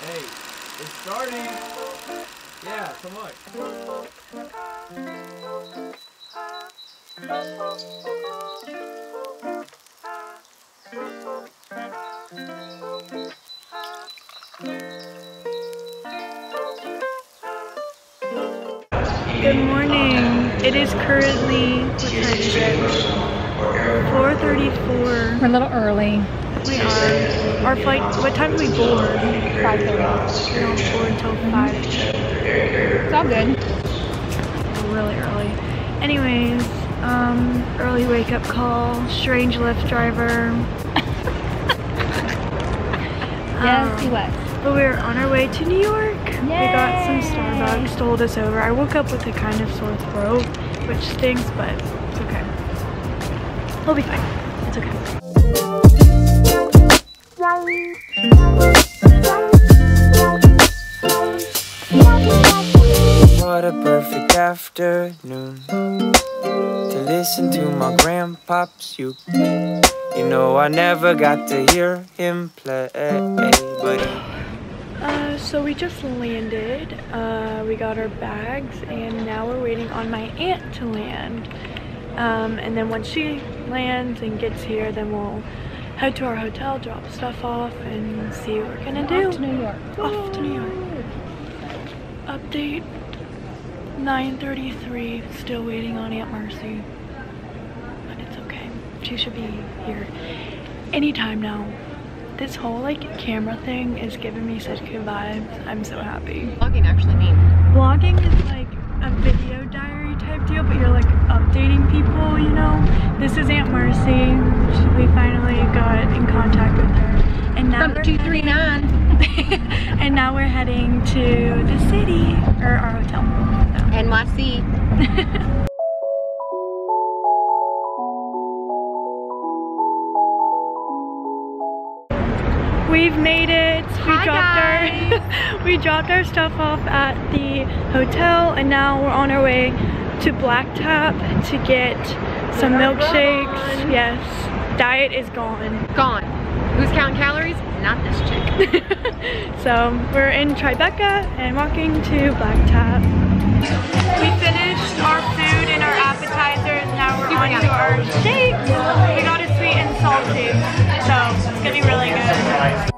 Hey, it's starting. Yeah, so much. Good morning. It is currently what time is it? 4:34. We're a little early. We are. Our flight. What time do we board? 5:30. We don't board until five. It's all good. Really early. Anyways, um, early wake up call. Strange Lyft driver. Yes, Um, he was. But we're on our way to New York. Yay. We got some. Starbucks, told us over. I woke up with a kind of sore throat, which stinks, but it's okay. We'll be fine. It's okay. What a perfect afternoon to listen to my grandpa's uke. You know, I never got to hear him play, but Uh, so we just landed. Uh, we got our bags, and now we're waiting on my aunt to land. Um, and then once she lands and gets here, then we'll head to our hotel, drop stuff off, and see what we're gonna do. Off to New York. Off to New York. Update 9:33. Still waiting on Aunt Mercy, but it's okay. She should be here anytime now. This whole like camera thing is giving me such good vibes. I'm so happy. Vlogging actually means. Vlogging is like a video type but you're like updating people, you know? This is Aunt Mercy. We finally got in contact with her. And now From we're 239. and now we're heading to the city or our hotel. So. NYC. We've made it. We Hi, dropped our we dropped our stuff off at the hotel and now we're on our way to Black Tap to get some milkshakes. Yes. Diet is gone. Gone. Who's counting calories? Not this chick. so we're in Tribeca and walking to Black Tap. We finished our food and our appetizers. Now we're on to our shakes. We got a sweet and salty. So it's gonna be really good.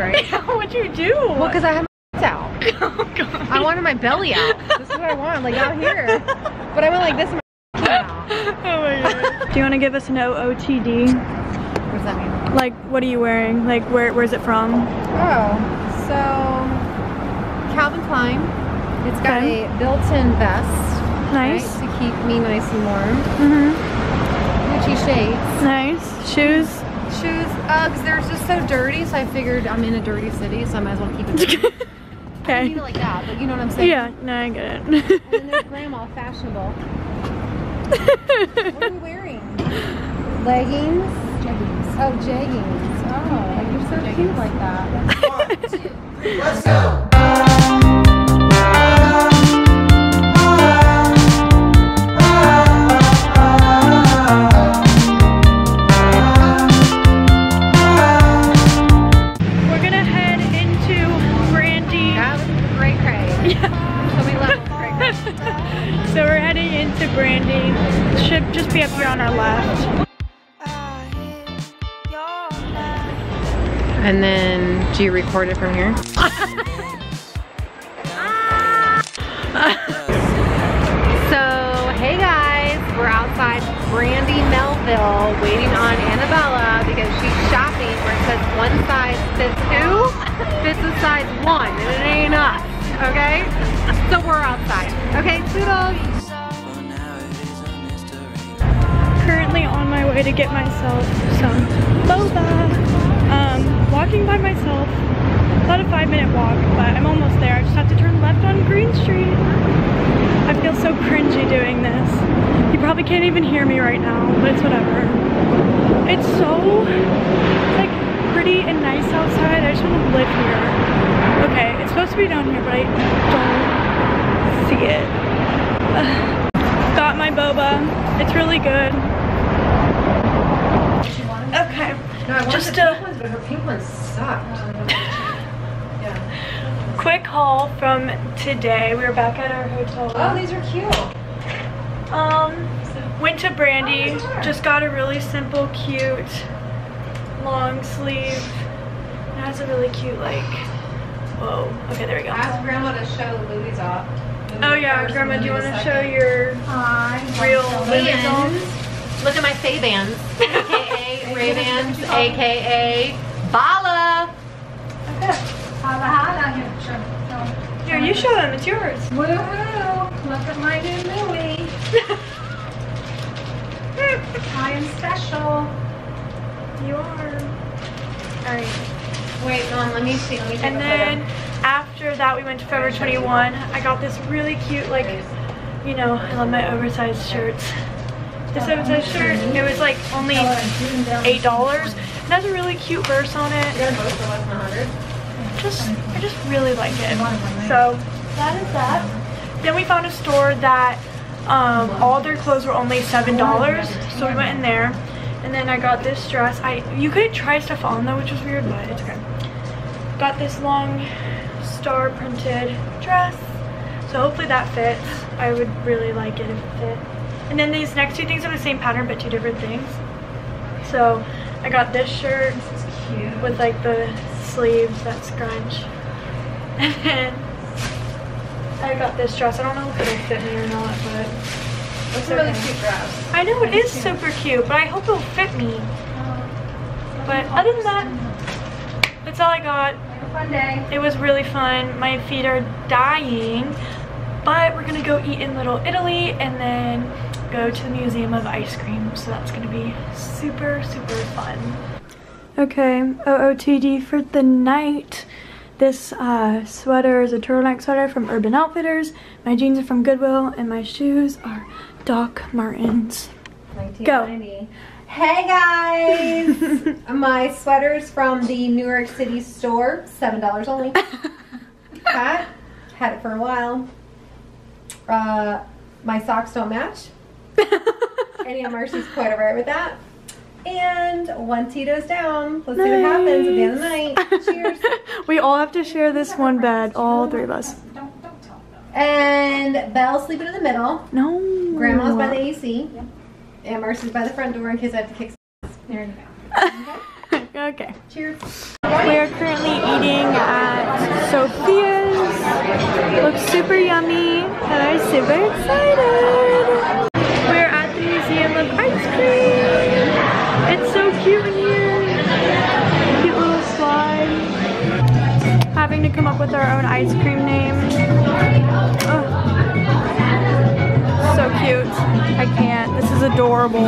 Edit this, right? What'd you do? Well, because I have my out. oh, God. I wanted my belly out. This is what I want, like out here. But I went like this and my came out. Oh my god. Do you want to give us an OOTD? What does that mean? Like, what are you wearing? Like, where where's it from? Oh, so Calvin Klein. It's got Okay. a built-in vest. Nice. Right, to keep me nice and warm. Mhm. Gucci shades. Nice. Shoes. Shoes, uh, cause they're just so dirty, so I figured I'm in a dirty city, so I might as well keep it clean. I didn't Okay. it like that, but you know what I'm saying? Yeah. No, I get And then it. there's grandma fashionable. What are you wearing? Leggings? Jeggings. Oh, jeggings. Oh, you're so cute like that. We're on our left. And then, do you record it from here? so, hey guys, we're outside Brandy Melville waiting on Anabella because she's shopping where it says one size fits who? Fits a size one, and it ain't us, okay? So we're outside. Okay, toodles. Currently on my way to get myself some boba. Um, walking by myself about a five minute walk, but I'm almost there. I just have to turn left on Greene Street. I feel so cringy doing this. You probably can't even hear me right now, but it's whatever. It's so like pretty and nice outside. I just want to live here. Okay, it's supposed to be down here, but I don't see it. Ugh. Got my boba. It's really good. Okay. No, I wanted Just the a- pink ones, but her pink ones sucked. yeah. Quick haul from today. We were back at our hotel. Oh, these are cute. Um, went to Brandy. Oh. Just got a really simple, cute, long sleeve. It has a really cute, like, whoa. Okay, there we go. Ask grandma to show Louis off. Louis Oh yeah, first Grandma, do you want to show your real Louis on? look at my Say-Bands, aka Ray-Bans, aka Bala. Holla, holla, here, sure. No. Here, you show them. It's yours. Woo-hoo, look at my new Louis. I am special. You are. All right. Wait, Mom, let me see. Let me take And a then after that, we went to Forever 21. I got this really cute, like, you know, I love my oversized shirts. This oversized shirt, it was like only eight dollars. It has a really cute verse on it. photo. Both for less than 100. Just, I just really like it. So that is that. Then we found a store that um, all their clothes were only seven dollars, so we went in there. And then I got this dress. I you couldn't try stuff on though, which was weird, but it's okay. Got this long star printed dress. So hopefully that fits. I would really like it if it fit. And then these next two things are the same pattern but two different things. So I got this shirt with like the sleeves that scrunch. And then I got this dress. I don't know if it'll fit me or not, but It's a really cute dress. I know it is super cute, but I hope it'll fit me. Uh, but other than that, that's all I got. Have a fun day. It was really fun. My feet are dying, but we're gonna go eat in Little Italy and then go to the Museum of Ice Cream. So that's gonna be super, super fun. Okay, OOTD for the night. This uh, sweater is a turtleneck sweater from Urban Outfitters. My jeans are from Goodwill, and my shoes are Doc Martens. 1990. Hey guys! My sweater's from the New York City store, $7 only. Hat, had it for a while. Uh, my socks don't match. Any of Marcy's quite alright with that. And one Tito's down. Let's see what happens at the end of the night. Cheers. we all have to share this one bed, all three of us. Don't, don't tell them. And Belle's sleeping in the middle. No. Grandma's by the AC. And Marcy's by the front door in case I have to kick. There you go. okay. Cheers. We are currently eating at Sophia's. Looks super yummy, and I'm super excited. Having to come up with our own ice cream name. Oh. So cute. I can't. This is adorable.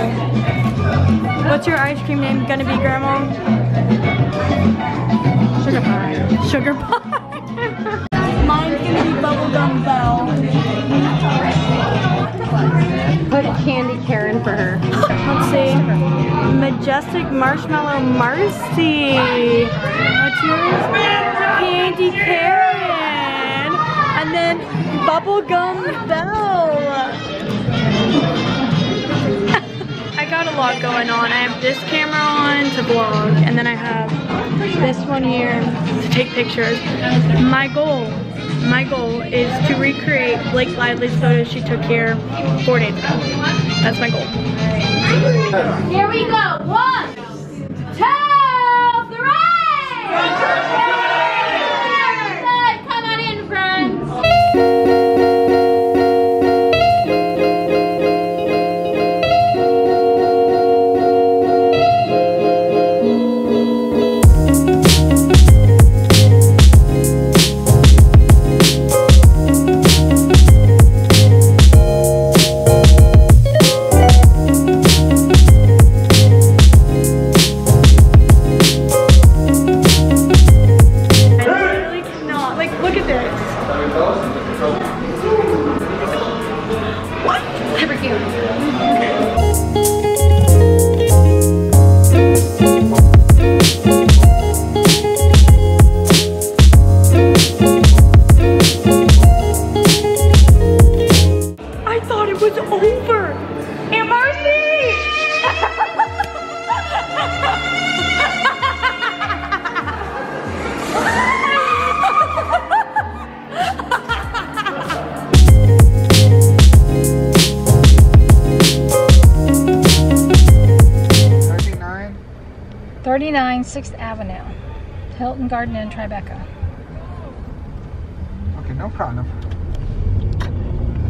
What's your ice cream name gonna be, Grandma? Sugar pie. Sugar pie. Mine's gonna be bubblegum bell. Put Candy Karen for her. Let's see. Majestic Marshmallow Marcy. What's yours? Bubblegum Bell. I got a lot going on. I have this camera on to vlog, and then I have this one here to take pictures. My goal, my goal is to recreate Blake Lively's photos she took here four days ago. That's my goal. Here we go. One, 6th Avenue, Hilton Garden Inn, Tribeca. Okay, no problem.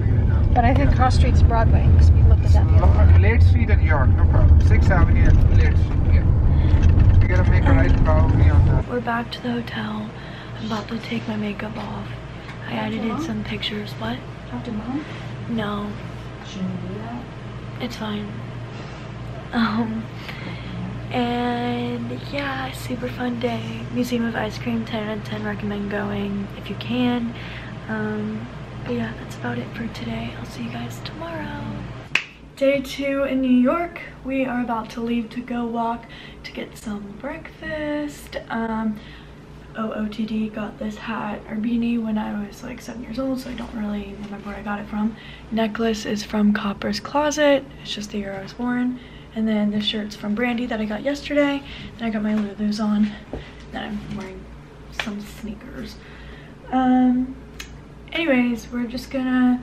Figure it out. But I think cross street's Broadway because we looked at that the other Lo- Laight Street and York, no problem. 6th Avenue and Laight Street, yeah. We gotta make a right probably on that. We're back to the hotel. I'm about to take my makeup off. I added in some pictures. What? Talk to mom. No, Shouldn't do that? it's fine. Um, and yeah, super fun day. Museum of Ice Cream, 10 out of 10. Recommend going if you can. Um, but yeah, that's about it for today. I'll see you guys tomorrow. Day two in New York. We are about to leave to go walk to get some breakfast. Um, OOTD got this hat or beanie when I was like seven years old, so I don't really remember where I got it from. Necklace is from Copper's Closet. It's just the year I was born. And then this shirt's from Brandy that I got yesterday. And I got my Lulu's on. Then I'm wearing some sneakers. Um, anyways, we're just gonna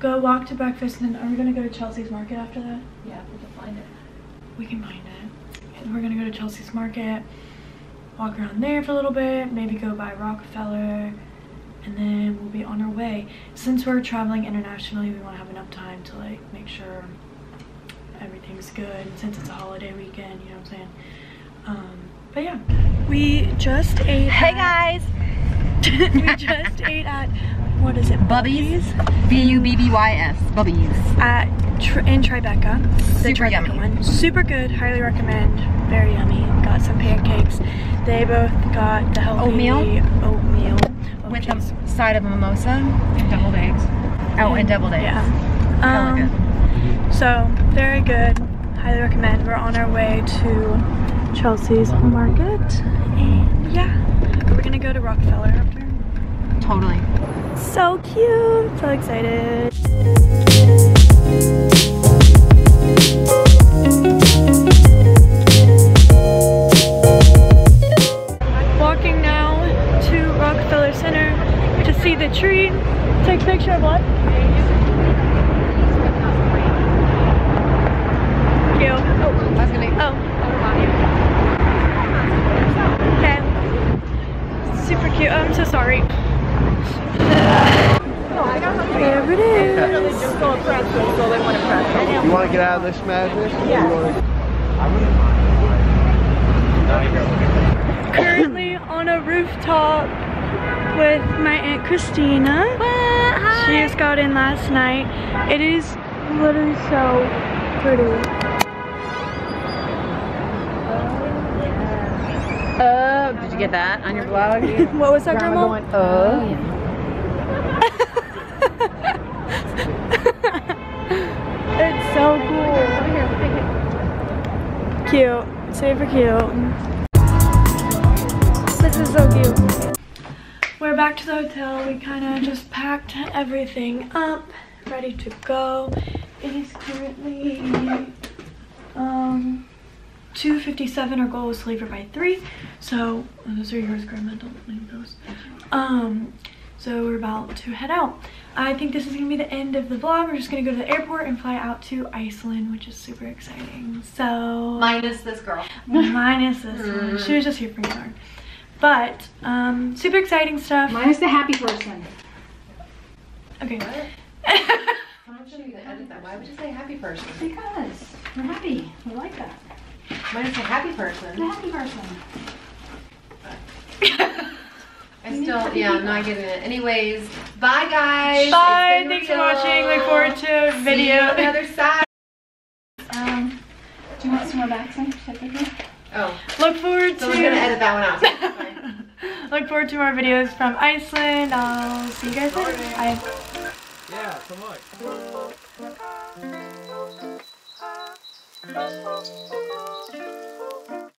go walk to breakfast and then are we gonna go to Chelsea's Market after that? Yeah, we can find it. We can find it. And we're gonna go to Chelsea's Market, walk around there for a little bit, maybe go by Rockefeller, and then we'll be on our way. Since we're traveling internationally, we wanna have enough time to like make sure everything's good. Since it's a holiday weekend, you know what I'm saying? Um, but yeah. We just ate Hey at- guys, we just ate at, what is it? Bubby's. B-U-B-B-Y-S, Bubby's. at in Tribeca. The Super Tribeca yummy. one. Super good. Highly recommend. Very yummy. Got some pancakes. They both got the healthy Oatmeal? Oatmeal. Oh, With jeez. the side of mimosa. And deviled eggs. Oh, and deviled eggs. Yeah. Hella Um, so very good. Highly recommend. We're on our way to Chelsea's Market. And yeah, we're gonna go to Rockefeller after. Totally. So cute. So excited. You want to get out of this madness? Yeah. Currently on a rooftop with my Aunt Christina. She just got in last night. It is literally so pretty. Uh, did you get that on your blog? What was that, Grandma? oh, It's Super cute. This is so cute. We're back to the hotel. We kind of just packed everything up, ready to go. It is currently um 2:57. Our goal was to leave her by three. So those are yours, Grandma. Don't leave those. Um, so we're about to head out. I think this is gonna be the end of the vlog. We're just gonna go to the airport and fly out to Iceland, which is super exciting. So Minus this girl. minus this one. She was just here for New York. But um, super exciting stuff. Minus the happy person. Okay. How much are you gonna edit that? Why would you say happy person? Because we're happy. We like that. Minus the happy person. The happy person. I still, yeah, I'm not getting it. Anyways, bye guys. Bye. It's Thanks for watching. Look forward to a See you video. on the other side. Um, Do you want some more vaccine? Should I take it? Oh, look forward so to. we're gonna edit that one out. so it's fine. look forward to more videos from Iceland. I'll see you guys later. Bye. Yeah, so much.